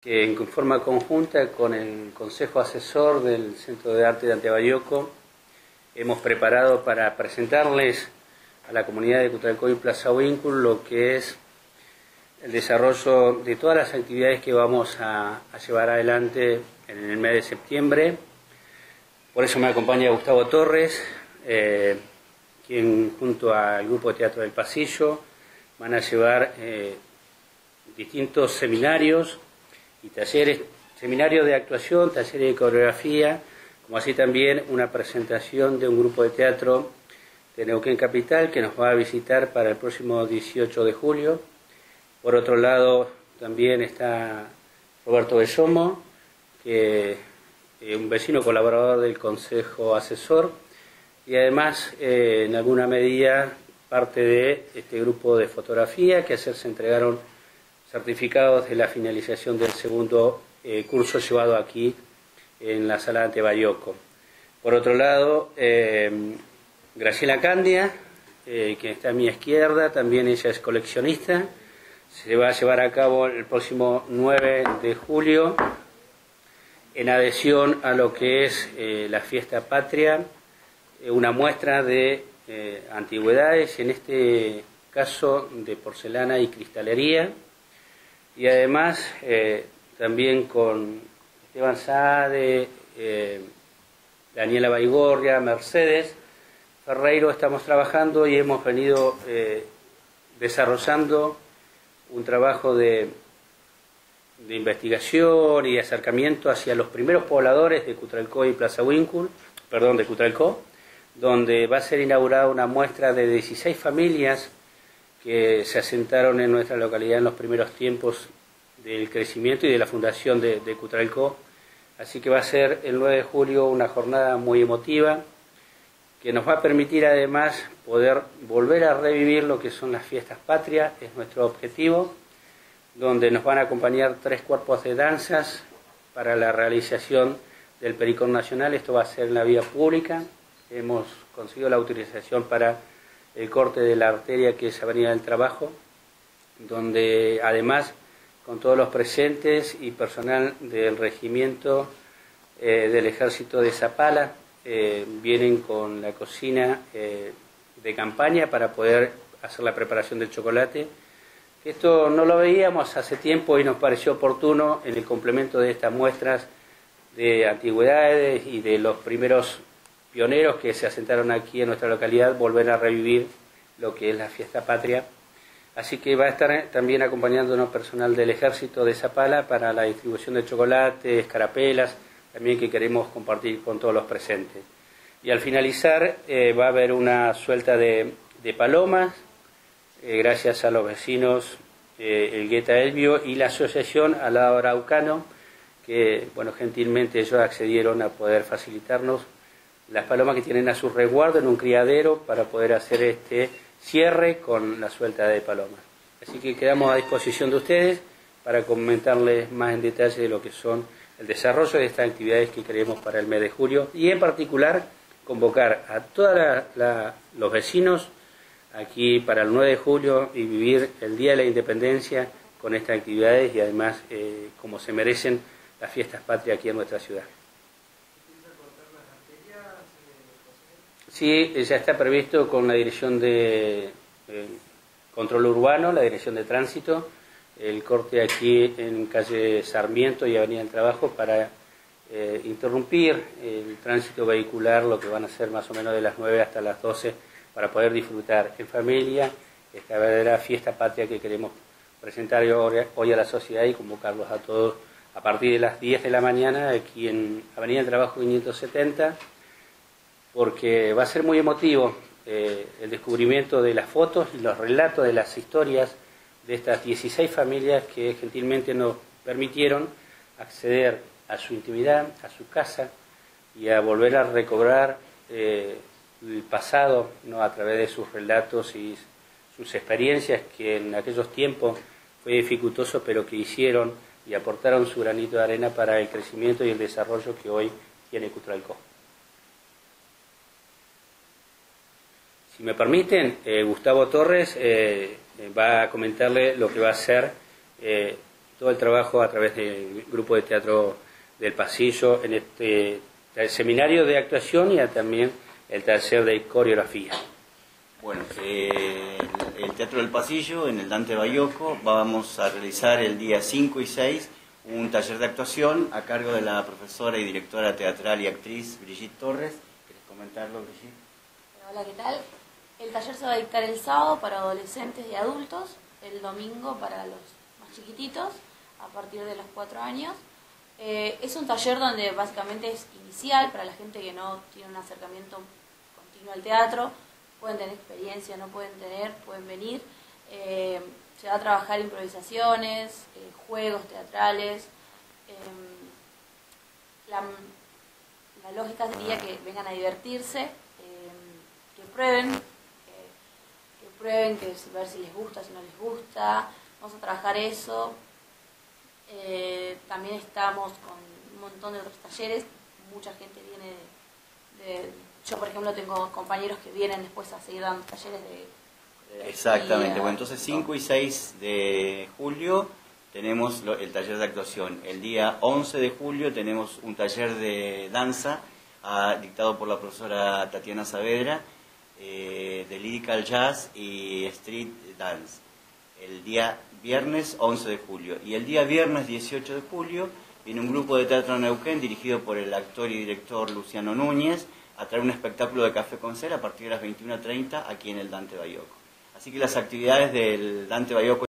que en forma conjunta con el Consejo Asesor del Centro de Arte de Antebayoco hemos preparado para presentarles a la comunidad de Cutralcó y Plaza Huíncul lo que es el desarrollo de todas las actividades que vamos a, llevar adelante en el mes de septiembre. Por eso me acompaña Gustavo Torres, eh, quien junto al Grupo de Teatro del Pasillo van a llevar eh, distintos seminarios y talleres, seminarios de actuación, talleres de coreografía, como así también una presentación de un grupo de teatro de Neuquén Capital que nos va a visitar para el próximo 18 de julio. Por otro lado, también está Roberto Bellomo, que es un vecino colaborador del Consejo Asesor y además, eh, en alguna medida, parte de este grupo de fotografía que ayer se entregaron certificados de la finalización del segundo eh, curso llevado aquí en la sala de Antebayoco. Por otro lado, eh, Graciela Candia, eh, que está a mi izquierda, también ella es coleccionista. Se va a llevar a cabo el próximo 9 de julio en adhesión a lo que es la fiesta patria, una muestra de antigüedades, en este caso de porcelana y cristalería y además eh, también con Esteban Sade, eh, Daniela Baigorria, Mercedes Ferreiro estamos trabajando y hemos venido eh, desarrollando un trabajo de, investigación y acercamiento hacia los primeros pobladores de Cutralcó y Plaza Huíncul, perdón, de Cutralcó, donde va a ser inaugurada una muestra de 16 familias que se asentaron en nuestra localidad en los primeros tiempos del crecimiento y de la fundación de, de Cutralcó. Así que va a ser el 9 de julio una jornada muy emotiva que nos va a permitir además poder volver a revivir lo que son las fiestas patrias, es nuestro objetivo, donde nos van a acompañar tres cuerpos de danzas para la realización del Pericón Nacional. Esto va a ser en la vía pública. Hemos conseguido la autorización para el corte de la arteria que es Avenida del Trabajo, donde además con todos los presentes y personal del regimiento eh, del ejército de Zapala, eh, vienen con la cocina eh, de campaña para poder hacer la preparación del chocolate. Esto no lo veíamos hace tiempo y nos pareció oportuno en el complemento de estas muestras de antigüedades y de los primeros pioneros que se asentaron aquí en nuestra localidad, volver a revivir lo que es la fiesta patria. Así que va a estar también acompañándonos personal del ejército de Zapala para la distribución de chocolate, escarapelas, también que queremos compartir con todos los presentes. Y al finalizar eh, va a haber una suelta de, palomas, eh, gracias a los vecinos, eh, el Gueta Elvio y la asociación al lado araucano, que bueno, gentilmente ellos accedieron a poder facilitarnos las palomas que tienen a su resguardo en un criadero para poder hacer este cierre con la suelta de palomas. Así que quedamos a disposición de ustedes para comentarles más en detalle de lo que son el desarrollo de estas actividades que queremos para el mes de julio y en particular convocar a todos los vecinos aquí para el 9 de julio y vivir el Día de la Independencia con estas actividades y además eh, como se merecen las fiestas patrias aquí en nuestra ciudad. Sí, ya está previsto con la Dirección de eh, Control Urbano, la Dirección de Tránsito, el corte aquí en calle Sarmiento y Avenida del Trabajo para eh, interrumpir el tránsito vehicular, lo que van a ser más o menos de las 9 hasta las 12, para poder disfrutar en familia esta verdadera fiesta patria que queremos presentar hoy a la sociedad y convocarlos a todos a partir de las 10 de la mañana aquí en Avenida del Trabajo 570 porque va a ser muy emotivo eh, el descubrimiento de las fotos y los relatos de las historias de estas 16 familias que gentilmente nos permitieron acceder a su intimidad, a su casa y a volver a recobrar eh, el pasado ¿no? a través de sus relatos y sus experiencias que en aquellos tiempos fue dificultoso pero que hicieron y aportaron su granito de arena para el crecimiento y el desarrollo que hoy tiene Cutralcó. Si me permiten, eh, Gustavo Torres eh, va a comentarle lo que va a ser todo el trabajo a través del grupo de teatro del pasillo en este seminario de actuación y también el taller de coreografía. Bueno, eh, el Teatro del Pasillo en el Dante Bayoco vamos a realizar el día 5 y 6 un taller de actuación a cargo de la profesora y directora teatral y actriz Brigitte Torres. ¿Quieres comentarlo, Brigitte? Hola, ¿qué tal? El taller se va a dictar el sábado para adolescentes y adultos, el domingo para los más chiquititos, a partir de los 4 años. Eh, es un taller donde básicamente es inicial para la gente que no tiene un acercamiento continuo al teatro, pueden tener experiencia, no pueden tener, pueden venir. Eh, se va a trabajar improvisaciones, eh, juegos teatrales. La, la, lógica sería que vengan a divertirse, prueben, que, prueben, que ver si les gusta, si no les gusta. Vamos a trabajar eso. Eh, también estamos con un montón de otros talleres, mucha gente viene de, Yo, por ejemplo, tengo compañeros que vienen después a seguir dando talleres de... Exactamente, bueno, entonces 5 y 6 de julio tenemos el taller de actuación. El día 11 de julio tenemos un taller de danza ah, dictado por la profesora Tatiana Saavedra eh, de Lyrical Jazz y Street Dance. El día viernes 11 de julio. Y el día viernes 18 de julio viene un grupo de teatro Neuquén dirigido por el actor y director Luciano Núñez a traer un espectáculo de café con cera a partir de las 21.30 aquí en el Dante Bayoco. Así que las actividades del Dante Bayoco